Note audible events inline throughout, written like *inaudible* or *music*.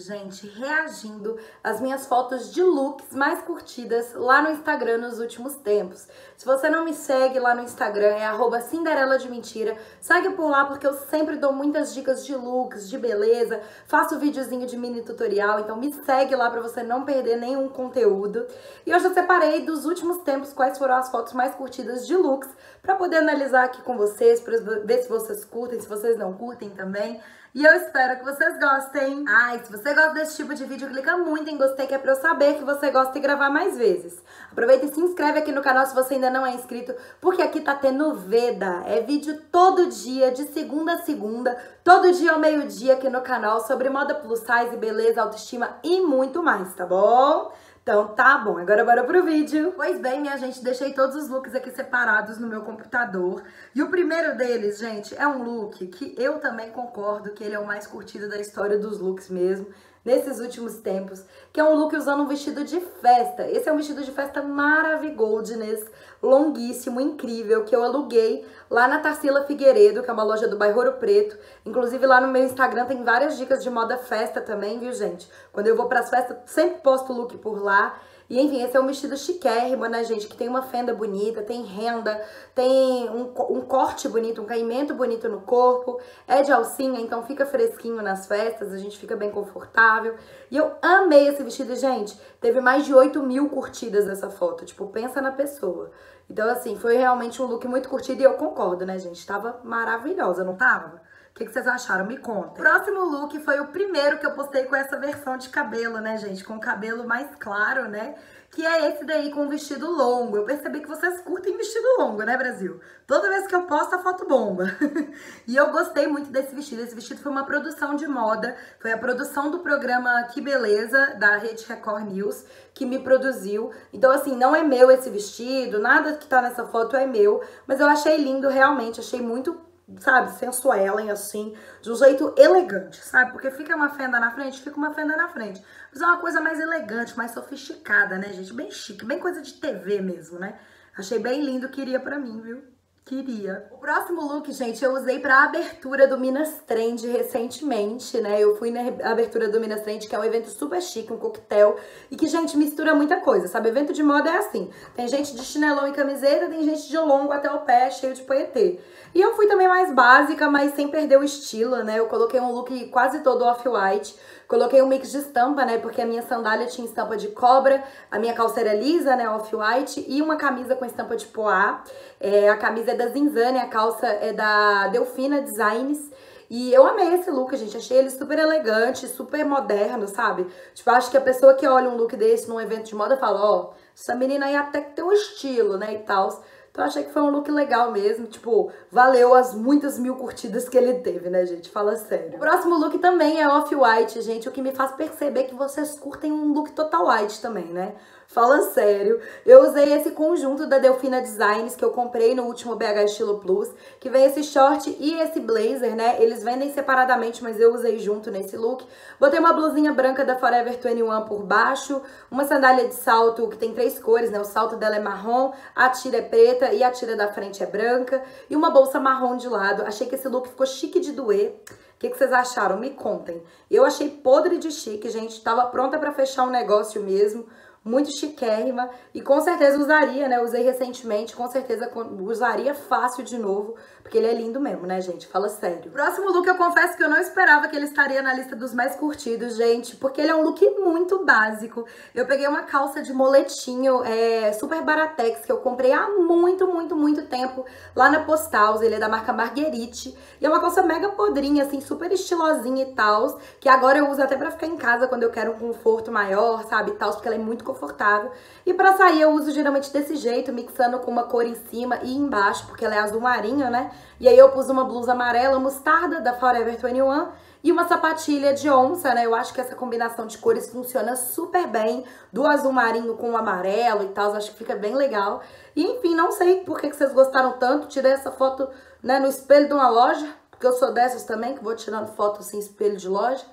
gente, reagindo às minhas fotos de looks mais curtidas lá no Instagram nos últimos tempos. Se você não me segue lá no Instagram, é arroba Cinderela de Mentira. Segue por lá porque eu sempre dou muitas dicas de looks, de beleza, faço videozinho de mini tutorial, então me segue lá pra você não perder nenhum conteúdo. E hoje eu separei dos últimos tempos quais foram as fotos mais curtidas de looks pra poder analisar aqui com vocês, pra ver se vocês curtem, se vocês não curtem também. E eu espero que vocês gostem. Ai, se você gosta desse tipo de vídeo, clica muito em gostei, que é pra eu saber que você gosta e gravar mais vezes. Aproveita e se inscreve aqui no canal se você ainda não é inscrito, porque aqui tá tendo Veda. É vídeo todo dia, de segunda a segunda, todo dia ao meio-dia aqui no canal, sobre moda plus size, beleza, autoestima e muito mais, tá bom? Então tá bom, agora bora pro vídeo. Pois bem, minha gente, deixei todos os looks aqui separados no meu computador. E o primeiro deles, gente, é um look que eu também concordo que ele é o mais curtido da história dos looks mesmo nesses últimos tempos, que é um look usando um vestido de festa. Esse é um vestido de festa maravigoldness, longuíssimo, incrível, que eu aluguei lá na Tarsila Figueiredo, que é uma loja do bairro Ouro Preto. Inclusive lá no meu Instagram tem várias dicas de moda festa também, viu, gente? Quando eu vou pras festas, sempre posto look por lá. E enfim, esse é um vestido chiquérrimo, né, gente? Que tem uma fenda bonita, tem renda, tem um, um corte bonito, um caimento bonito no corpo. É de alcinha, então fica fresquinho nas festas, a gente fica bem confortável. E eu amei esse vestido, gente. Teve mais de 8 mil curtidas essa foto. Tipo, pensa na pessoa. Então, assim, foi realmente um look muito curtido e eu concordo, né, gente? Tava maravilhosa, não tava? O que, que, vocês acharam? Me contem. Próximo look foi o primeiro que eu postei com essa versão de cabelo, né, gente? Com o cabelo mais claro, né? Que é esse daí com vestido longo. Eu percebi que vocês curtem vestido longo, né, Brasil? Toda vez que eu posto, a foto bomba. *laughs* e eu gostei muito desse vestido. Esse vestido foi uma produção de moda. Foi a produção do programa Que Beleza, da Rede Record News, que me produziu. Então, assim, não é meu esse vestido, nada que tá nessa foto é meu. Mas eu achei lindo, realmente. Achei muito sabe, sensuela, assim, de um jeito elegante, sabe? Porque fica uma fenda na frente, fica uma fenda na frente. Mas é uma coisa mais elegante, mais sofisticada, né, gente? Bem chique, bem coisa de TV mesmo, né? Achei bem lindo, queria pra mim, viu? Queria. O próximo look, gente, eu usei pra abertura do Minas Trend recentemente, né? Eu fui na abertura do Minas Trend, que é um evento super chique, um coquetel, e que, gente, mistura muita coisa, sabe? Evento de moda é assim. Tem gente de chinelão e camiseta, tem gente de longo até o pé, cheio de poetê. E eu fui também mais básica, mas sem perder o estilo, né? Eu coloquei um look quase todo off-white, Coloquei um mix de estampa, né? Porque a minha sandália tinha estampa de cobra, a minha calça era lisa, né? Off-white, e uma camisa com estampa de poá. É, a camisa é da Zinzane, a calça é da Delfina Designs. E eu amei esse look, gente. Achei ele super elegante, super moderno, sabe? Tipo, acho que a pessoa que olha um look desse num evento de moda fala, ó, oh, essa menina aí até que tem um estilo, né? E tal. Então achei que foi um look legal mesmo, tipo, valeu as muitas mil curtidas que ele teve, né, gente? Fala sério. O próximo look também é off-white, gente, o que me faz perceber que vocês curtem um look total white também, né? Fala sério. Eu usei esse conjunto da Delfina Designs que eu comprei no último BH Estilo Plus, que vem esse short e esse blazer, né? Eles vendem separadamente, mas eu usei junto nesse look. Botei uma blusinha branca da Forever 21 por baixo, uma sandália de salto que tem três cores, né? O salto dela é marrom, a tira é preta e a tira da frente é branca, e uma bolsa marrom de lado. Achei que esse look ficou chique de doer. O que, que, vocês acharam? Me contem. Eu achei podre de chique, gente. Tava pronta para fechar um negócio mesmo muito chiquérrima e com certeza usaria, né? Usei recentemente, com certeza usaria fácil de novo, porque ele é lindo mesmo, né, gente? Fala sério. Próximo look, eu confesso que eu não esperava que ele estaria na lista dos mais curtidos, gente, porque ele é um look muito básico. Eu peguei uma calça de moletinho é, super baratex, que eu comprei há muito, muito, muito tempo lá na Postals. Ele é da marca Marguerite. E é uma calça mega podrinha, assim, super estilosinha e tal, que agora eu uso até pra ficar em casa quando eu quero um conforto maior, sabe, e tal, porque ela é muito confortável. E pra sair eu uso geralmente desse jeito, mixando com uma cor em cima e embaixo, porque ela é azul marinho, né? E aí eu pus uma blusa amarela mostarda da Forever 21 e uma sapatilha de onça, né? Eu acho que essa combinação de cores funciona super bem, do azul marinho com o amarelo e tal, acho que fica bem legal. E enfim, não sei por que vocês gostaram tanto, tirei essa foto né, no espelho de uma loja, porque eu sou dessas também, que vou tirando foto assim, espelho de loja.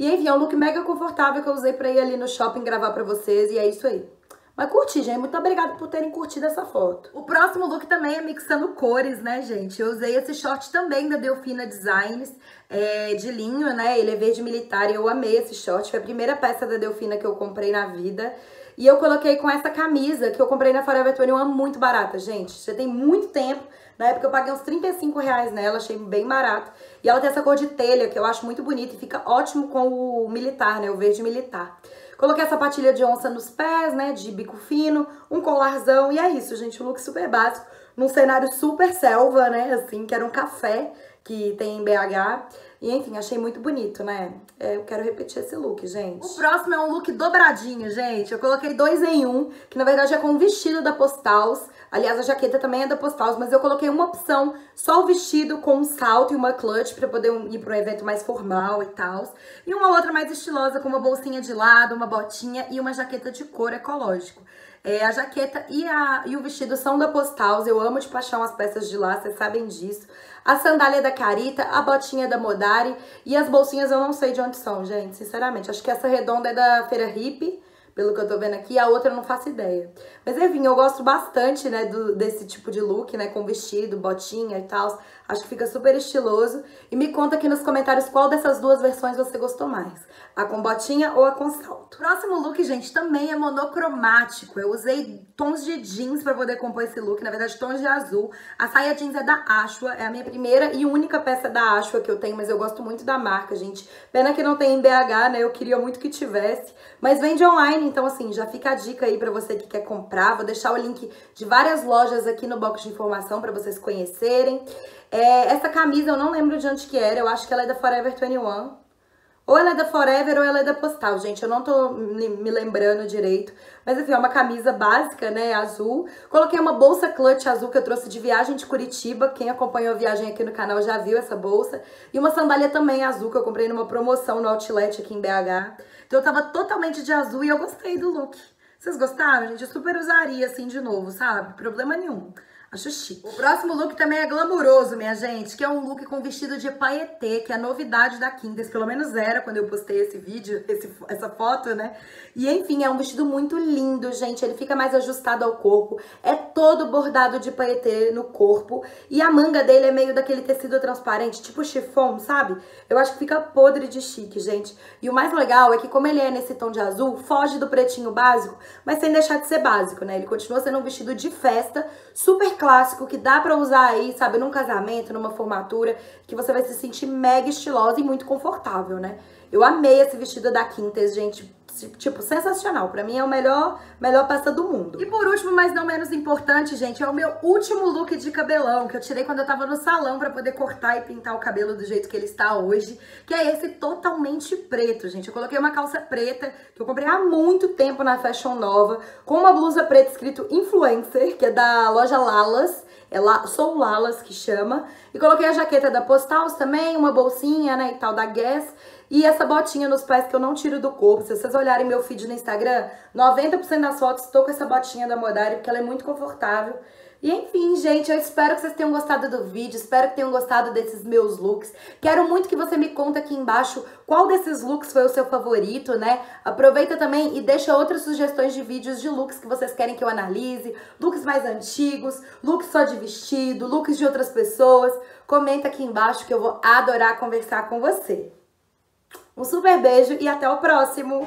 E enfim, é um look mega confortável que eu usei pra ir ali no shopping gravar pra vocês, e é isso aí. Mas curti, gente. Muito obrigada por terem curtido essa foto. O próximo look também é mixando cores, né, gente? Eu usei esse short também da Delfina Designs, é, de linho, né? Ele é verde militar e eu amei esse short. Foi a primeira peça da Delfina que eu comprei na vida. E eu coloquei com essa camisa que eu comprei na Forever 21, muito barata, gente. Já tem muito tempo. Na época eu paguei uns 35 reais nela, achei bem barato. E ela tem essa cor de telha, que eu acho muito bonita e fica ótimo com o militar, né? O verde militar. Coloquei a sapatilha de onça nos pés, né? De bico fino, um colarzão. E é isso, gente. Um look super básico. Num cenário super selva, né? Assim, que era um café que tem em BH. E enfim, achei muito bonito, né? É, eu quero repetir esse look, gente. O próximo é um look dobradinho, gente. Eu coloquei dois em um, que na verdade é com o vestido da Postals. Aliás, a jaqueta também é da Postals, mas eu coloquei uma opção, só o vestido com um salto e uma clutch pra poder ir pra um evento mais formal e tal. E uma outra mais estilosa com uma bolsinha de lado, uma botinha e uma jaqueta de couro ecológico. É, a jaqueta e, a, e o vestido são da Postals. Eu amo de paixão as peças de lá, vocês sabem disso. A sandália da Carita, a botinha da Modari e as bolsinhas eu não sei de onde são, gente, sinceramente. Acho que essa redonda é da Feira Hippie pelo que eu tô vendo aqui, a outra eu não faço ideia. Mas enfim, eu gosto bastante, né, do, desse tipo de look, né, com vestido, botinha e tal. Acho que fica super estiloso. E me conta aqui nos comentários qual dessas duas versões você gostou mais. A com botinha ou a com salto. Próximo look, gente, também é monocromático. Eu usei tons de jeans pra poder compor esse look. Na verdade, tons de azul. A saia jeans é da Ashua. É a minha primeira e única peça da Ashua que eu tenho. Mas eu gosto muito da marca, gente. Pena que não tem em BH, né? Eu queria muito que tivesse. Mas vende online, então assim, já fica a dica aí pra você que quer comprar. Vou deixar o link de várias lojas aqui no box de informação pra vocês conhecerem. É, essa camisa eu não lembro de onde que era, eu acho que ela é da Forever 21. Ou ela é da Forever ou ela é da Postal, gente. Eu não tô me lembrando direito. Mas enfim, é uma camisa básica, né? Azul. Coloquei uma bolsa clutch azul que eu trouxe de viagem de Curitiba. Quem acompanhou a viagem aqui no canal já viu essa bolsa. E uma sandália também azul que eu comprei numa promoção no Outlet aqui em BH. Então eu tava totalmente de azul e eu gostei do look. Vocês gostaram, gente? Eu super usaria assim de novo, sabe? Problema nenhum. Acho chique. O próximo look também é glamouroso, minha gente, que é um look com vestido de paetê, que é a novidade da Quintas, pelo menos era quando eu postei esse vídeo, esse, essa foto, né? E enfim, é um vestido muito lindo, gente, ele fica mais ajustado ao corpo, é todo bordado de paetê no corpo, e a manga dele é meio daquele tecido transparente, tipo chiffon, sabe? Eu acho que fica podre de chique, gente. E o mais legal é que como ele é nesse tom de azul, foge do pretinho básico, mas sem deixar de ser básico, né? Ele continua sendo um vestido de festa, super clássico que dá pra usar aí, sabe, num casamento, numa formatura, que você vai se sentir mega estilosa e muito confortável, né? Eu amei esse vestido da Quintes, gente tipo, sensacional. Pra mim é o melhor, melhor peça do mundo. E por último, mas não menos importante, gente, é o meu último look de cabelão, que eu tirei quando eu tava no salão pra poder cortar e pintar o cabelo do jeito que ele está hoje, que é esse totalmente preto, gente. Eu coloquei uma calça preta, que eu comprei há muito tempo na Fashion Nova, com uma blusa preta escrito Influencer, que é da loja Lalas, é lá, Sou Lalas que chama, e coloquei a jaqueta da Postals também, uma bolsinha, né, e tal, da Guess, e essa botinha nos pés que eu não tiro do corpo. Se vocês olharem meu feed no Instagram, 90% das fotos estou com essa botinha da Modari, porque ela é muito confortável. E enfim, gente, eu espero que vocês tenham gostado do vídeo, espero que tenham gostado desses meus looks. Quero muito que você me conta aqui embaixo qual desses looks foi o seu favorito, né? Aproveita também e deixa outras sugestões de vídeos de looks que vocês querem que eu analise, looks mais antigos, looks só de vestido, looks de outras pessoas. Comenta aqui embaixo que eu vou adorar conversar com você. Um super beijo e até o próximo!